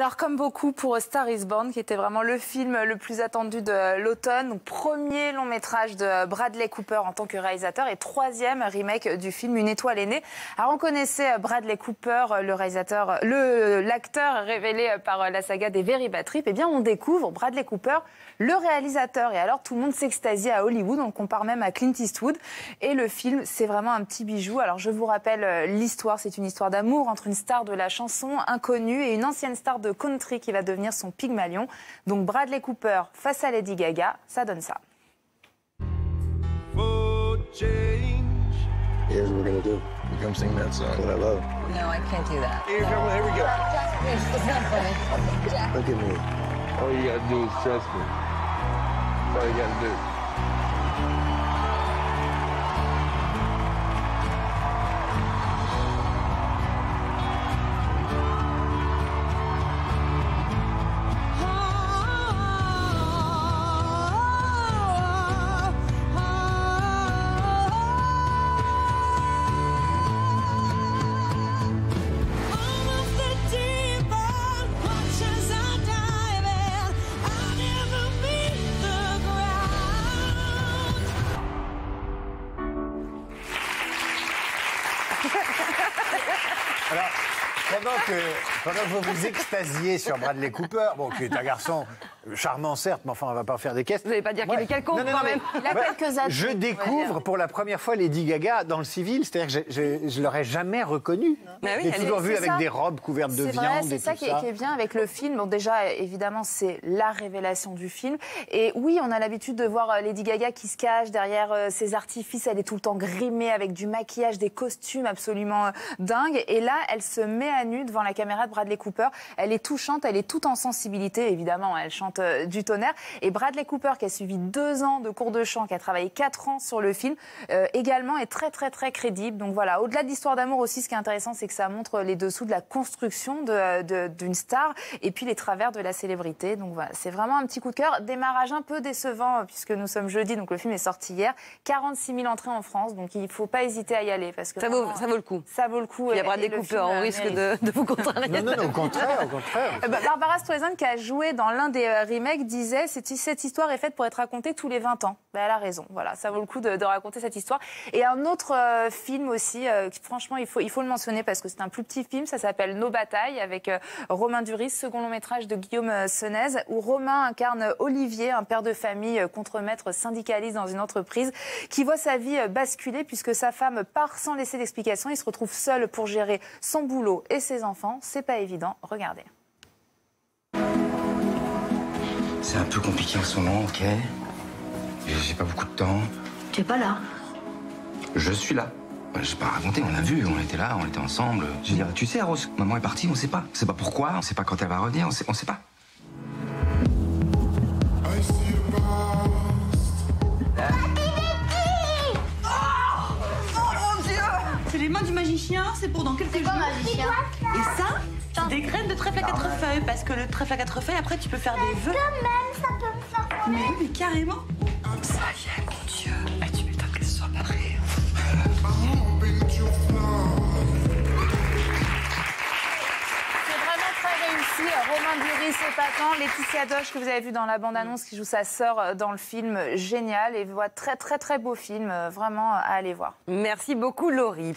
Alors comme beaucoup pour Star is Born, qui était vraiment le film le plus attendu de l'automne, premier long métrage de Bradley Cooper en tant que réalisateur et troisième remake du film Une étoile est née. Alors on connaissait Bradley Cooper, le réalisateur, l'acteur révélé par la saga des Very Bad Trip. Eh bien on découvre Bradley Cooper, le réalisateur. Et alors tout le monde s'extasie à Hollywood, on le compare même à Clint Eastwood. Et le film, c'est vraiment un petit bijou. Alors je vous rappelle l'histoire, c'est une histoire d'amour entre une star de la chanson inconnue et une ancienne star de country qui va devenir son Pygmalion. Donc Bradley Cooper face à Lady Gaga, ça donne ça. Here's what we're gonna do. You come sing that song. What I love. No, I can't do that. Here, come, here we go. It's not funny. Jack. Look at me. All you gotta do is trust me. That's all you gotta do. Alors, pendant que, pendant que vous vous extasiez sur Bradley Cooper, bon, qui est un garçon charmant certes, mais enfin, on va pas faire des caisses. Vous n'allez pas dire qu'il est quelconque Non, non, quand même. Il a quelques atouts, Je découvre pour la première fois Lady Gaga dans le civil, c'est-à-dire que je, je l'aurais jamais reconnue. Mais oui, J'ai toujours vu avec des robes couvertes de viande c'est ça tout qui, est, qui est bien avec le film. Bon, déjà, évidemment, c'est la révélation du film. Et oui, on a l'habitude de voir euh, Lady Gaga qui se cache derrière euh, ses artifices. Elle est tout le temps grimée avec du maquillage, des costumes absolument euh, dingues. Et là, elle se met à nu devant la caméra de Bradley Cooper. Elle est touchante, elle est toute en sensibilité, évidemment. Elle chante euh, du tonnerre. Et Bradley Cooper, qui a suivi deux ans de cours de chant, qui a travaillé quatre ans sur le film, euh, également est très, très, très crédible. Donc voilà, au-delà de l'histoire d'amour aussi, ce qui est intéressant, c'est que ça montre les dessous de la construction de- de- d'une star et puis les travers de la célébrité. Donc voilà, c'est vraiment un petit coup de cœur. Démarrage un peu décevant euh, puisque nous sommes jeudi, donc le film est sorti hier. 46 000 entrées en France, donc il ne faut pas hésiter à y aller parce que Ça vaut, vraiment, ça vaut le coup. ça vaut le coup. Il y et- a Bradley Cooper, film, on euh, risque de, de vous contrarier. Non, non, non, au contraire, au contraire. Euh, bah, Barbara Streisand, qui a joué dans l'un des euh, remakes, disait cette, histoire est faite pour être racontée tous les 20 ans. Bah, elle a raison. Voilà, ça vaut le coup de, raconter cette histoire. Et un autre euh, film aussi, euh, franchement, il faut, le mentionner parce que c'est un plus petit film. Ça s'appelle Nos batailles avec Romain Duris, second long métrage de Guillaume Senez, où Romain incarne Olivier, un père de famille contremaître syndicaliste dans une entreprise, qui voit sa vie basculer puisque sa femme part sans laisser d'explication. Il se retrouve seul pour gérer son boulot et ses enfants. C'est pas évident. Regardez. C'est un peu compliqué en ce moment, ok J'ai pas beaucoup de temps. Tu es pas là. Je suis là. J'ai pas raconté, on l'a vu, on était là, on était ensemble. Je veux dire, tu sais, Rose, maman est partie, on sait pas. On sait pas pourquoi, on sait pas quand elle va revenir, on sait, on sait pas. C'est les mains du magicien, c'est pour dans quelques jours. magicien Et ça, des graines de trèfle à quatre feuilles, parce que le trèfle à quatre feuilles, après, tu peux faire des vœux. Même ça peut me faire Mais oui, mais carrément. Ça y est, mon Dieu. Ah, tu m'étonnes qu'elle soit parée. C'est vraiment très réussi. Romain Duris, c'est patent. Laetitia Doche, que vous avez vu dans la bande-annonce, qui joue sa sœur dans le film, génial. Et voit très, très, très beau film. euh, Vraiment à aller voir. Merci beaucoup, Laurie.